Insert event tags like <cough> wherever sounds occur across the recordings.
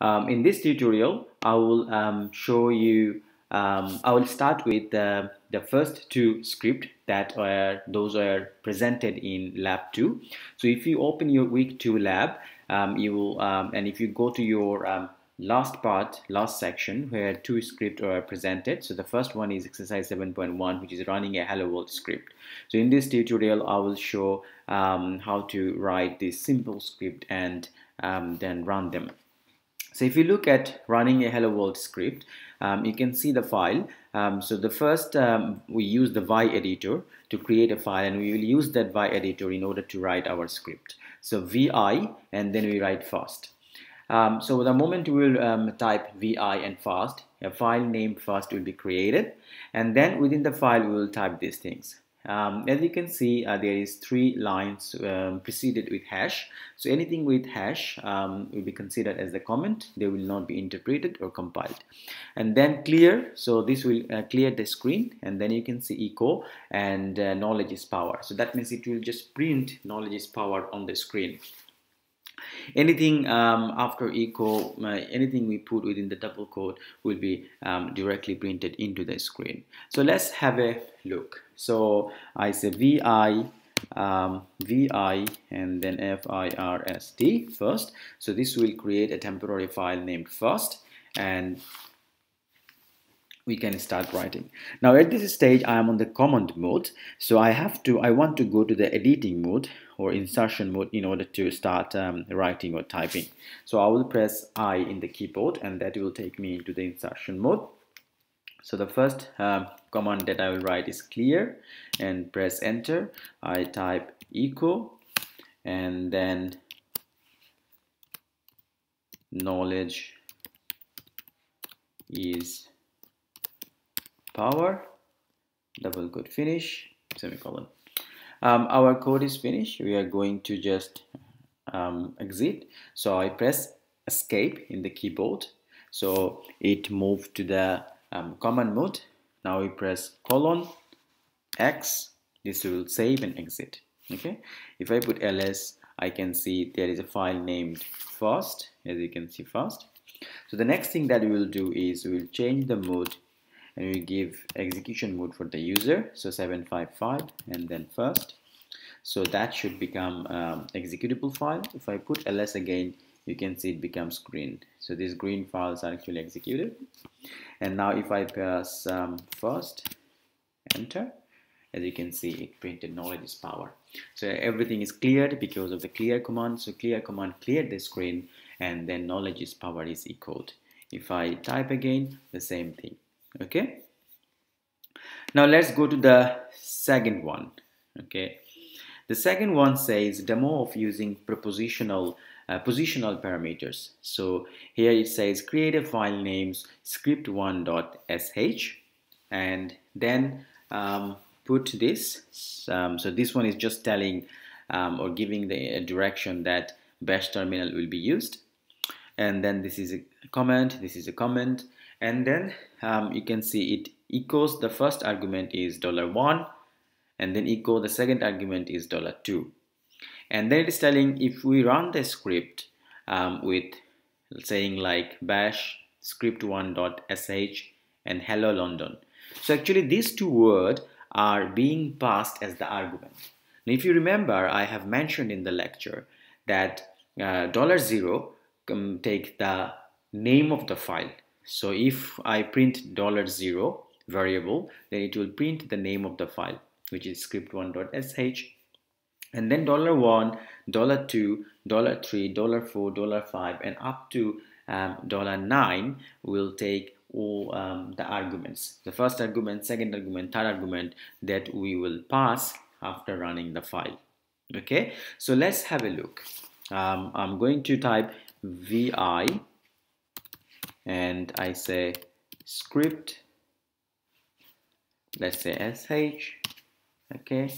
Um, in this tutorial, I will um, show you, um, I will start with the, the first two script that are, those are presented in lab 2. So if you open your week 2 lab, um, you will, um, and if you go to your um, last part, last section where two scripts are presented. So the first one is exercise 7.1 which is running a hello world script. So in this tutorial I will show um, how to write this simple script and um, then run them. So if you look at running a hello world script, um, you can see the file. Um, so the first, um, we use the Vi editor to create a file and we will use that Vi editor in order to write our script. So Vi and then we write fast. Um, so the moment we will um, type vi and fast, a file name fast will be created and then within the file we will type these things. Um, as you can see uh, there is three lines um, preceded with hash. So anything with hash um, will be considered as a comment. They will not be interpreted or compiled. And then clear. So this will uh, clear the screen. And then you can see echo and uh, knowledge is power. So that means it will just print knowledge is power on the screen anything um, after echo uh, anything we put within the double quote will be um, directly printed into the screen. So let's have a look. So I say vi um, vi and then first first. So this will create a temporary file named first and we can start writing. Now at this stage I am on the command mode. So I have to I want to go to the editing mode or insertion mode in order to start um, writing or typing. So I will press I in the keyboard and that will take me into the insertion mode. So the first um, command that I will write is clear and press enter. I type echo and then knowledge is power double quote finish semicolon um, our code is finished. We are going to just um, exit. So I press escape in the keyboard. So it moved to the um, command mode. Now we press colon X. This will save and exit. Okay? If I put ls I can see there is a file named first as you can see first. So the next thing that we will do is we will change the mode and we give execution mode for the user so 755 and then first. So that should become um, executable file. If I put ls again you can see it becomes green. So these green files are actually executed. And now if I press um, first enter as you can see it printed knowledge is power. So everything is cleared because of the clear command. So clear command cleared the screen and then knowledge is power is equaled. If I type again the same thing okay? Now let's go to the second one. Okay? The second one says demo of using propositional uh, positional parameters. So here it says create a file names script1.sh and then um, put this. Um, so this one is just telling um, or giving the direction that bash terminal will be used and then this is a comment this is a comment and then um, you can see it echoes the first argument is dollar one and then echo the second argument is dollar two. And then it is telling if we run the script um, with saying like bash script1.sh and hello london. So actually these two words are being passed as the argument. Now if you remember i have mentioned in the lecture that uh, dollar zero um, take the name of the file so if I print dollar zero variable, then it will print the name of the file, which is script1.sh. And then dollar one, dollar two, dollar three, dollar four, dollar five, and up to um, dollar nine will take all um, the arguments. The first argument, second argument, third argument that we will pass after running the file. Okay, so let's have a look. Um, I'm going to type vi and I say script let's say sh okay.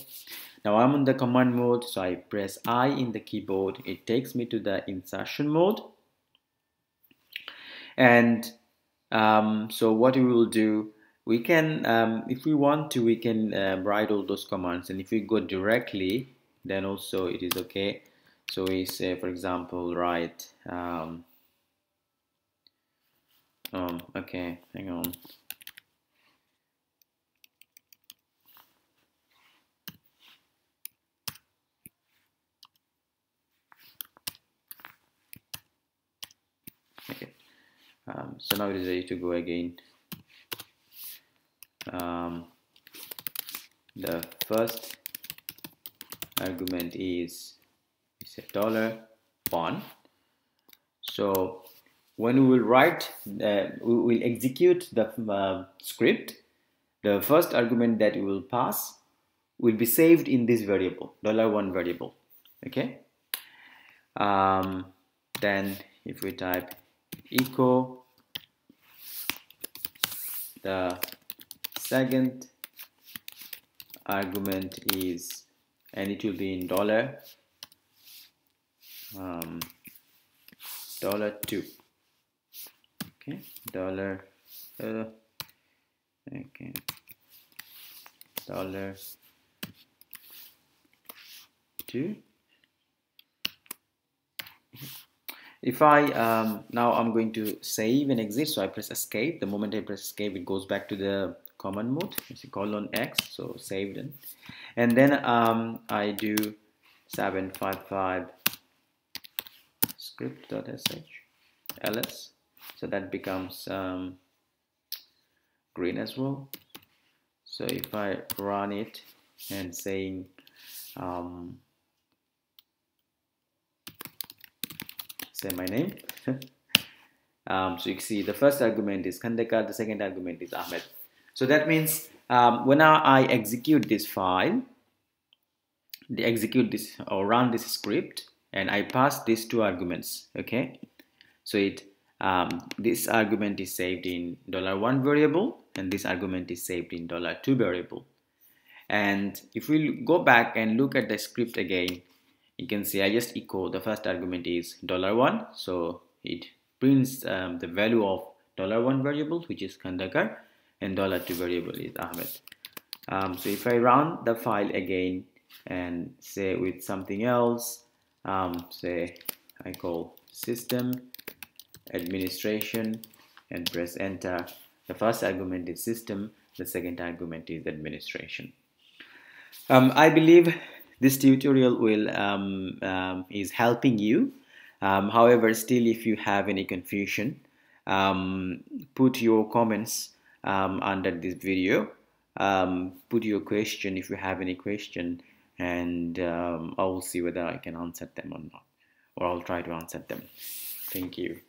Now I'm on the command mode so I press I in the keyboard. It takes me to the insertion mode. And um, so what we will do we can um, if we want to we can uh, write all those commands. And if we go directly then also it is okay so we say for example write um, um, okay hang on. Okay. Um, so now it is ready to go again. Um, the first argument is is a dollar one so when we will write uh, we will execute the uh, script the first argument that we will pass will be saved in this variable dollar one variable okay? Um, then if we type echo the second argument is and it will be in dollar um, dollar two. Okay dollar uh, okay. Dollar two. If I um, now I'm going to save and exit so I press escape. The moment I press escape it goes back to the command mode. It's colon X so saved in and then um, I do 755 script.sh ls so that becomes um, green as well. So if I run it and saying um, say my name <laughs> um, so you can see the first argument is Khandekar the second argument is Ahmed. So that means um, when I execute this file they execute this or run this script and I pass these two arguments okay? So it um, this argument is saved in dollar $1 variable and this argument is saved in dollar $2 variable. And if we go back and look at the script again you can see I just echo the first argument is dollar one. So it prints um, the value of dollar one variable which is Khandekar and dollar two variable is Ahmed. Um, so if I run the file again and say with something else um, say I call system administration and press enter. The first argument is system the second argument is administration. Um, I believe this tutorial will um, um, is helping you. Um, however still if you have any confusion um, put your comments um, under this video. Put your question if you have any question and um, I will see whether I can answer them or not or I'll try to answer them. Thank you